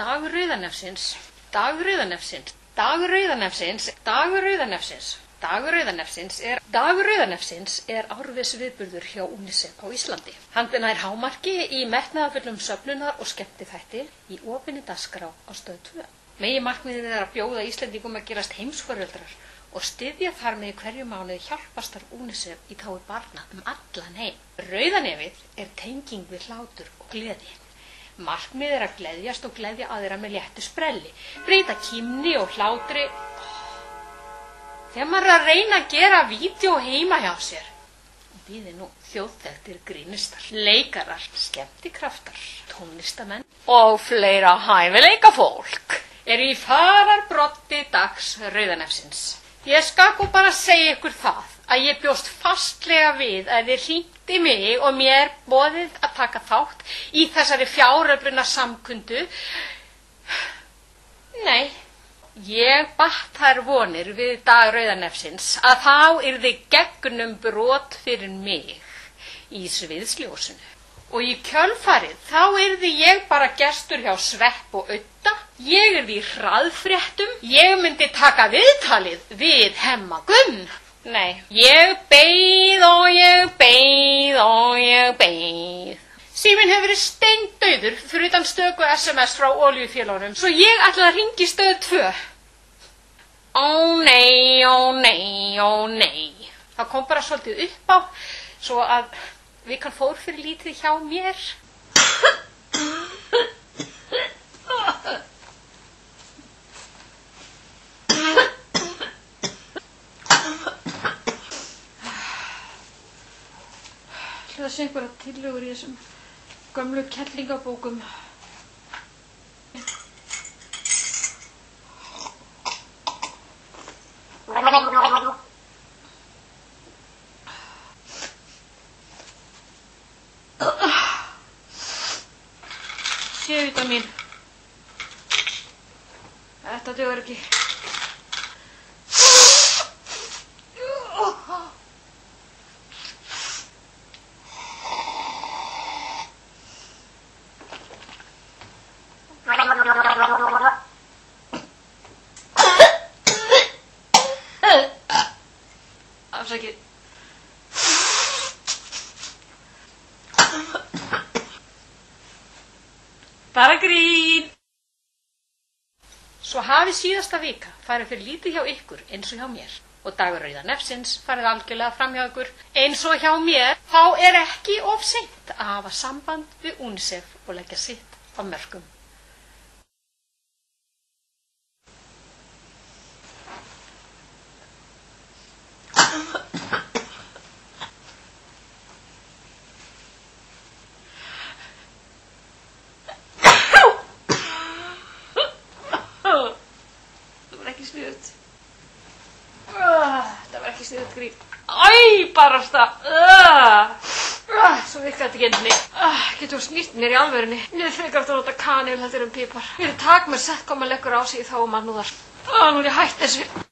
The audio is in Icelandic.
Dagur Rauðanefsins, Dagur Rauðanefsins, Dagur Rauðanefsins, Dagur Rauðanefsins. Dagur Rauðanefsins er, er árvis viðburður hjá UNICEF á Íslandi. Hann er hámarki í metnaðafullum söfnunar og skemmtifætti í ofinni dasgrá á stöðu 2. Megi markmiðið er að bjóða Íslandingum að gerast heimsforöldrar og styðja þar með hverju mánuði hjálpastar UNICEF í tái barna um allan heim. Rauðanefið er tenging við hlátur og gleði. Markmið er að gleðjast og gleðja aðra með léttu sprelli, breyta kýmni og hlátri. Þegar maður er að reyna að gera vídeo heima hjá sér, býði nú þjóðþektir grínistar, leikarar, skemmtikraftar, tónlistamenn og fleira hæfileika fólk er í fararbrotti dags Rauðanefsins. Ég skakku bara að segja ykkur það að ég bjóst fastlega við að þið hringdi mig og mér bóðið að taka þátt í þessari fjáröfluna samkundu. Nei, ég batt þær vonir við dag Rauðanefsins að þá er þið gegnum brot fyrir mig í sviðsljósinu. Og í kjölfarið þá yrði ég bara gestur hjá Svepp og Ötta. Ég yrði í hraðfréttum. Ég myndi taka viðtalið við hemma Gunn. Nei, ég beigð og ég beigð og ég beigð. Síminn hefur verið steindauður fyrir utan stöku SMS frá oljufélagunum, svo ég ætlaði að ringi stöðu tvö. Ó nei, ó nei, ó nei. Það kom bara svolítið upp á, svo að við kann fór fyrir lítið hjá mér. Það sé einhverja tillögur í þessum gömlu kettlingabókum. Séuta mín. Þetta dögur ekki. Afsakið. Bara grín. Svo hafi síðasta vika farið fyrir lítið hjá ykkur eins og hjá mér og dagur rauða nefsins farið algjörlega fram hjá ykkur eins og hjá mér, þá er ekki of seint að hafa samband við UNICEF og leggja sitt á mörgum. Ekki sniðut. Það var ekki sniðut grín. Æ, barasta. Svo virkaði þetta ekki endinni. Getur þú snýrt mér í alvörunni? Mér frekar að nota kanil er um pípar. Mér er takk með sett koma leggur á sig þá um að núðar. Nú er ég hætt þessu.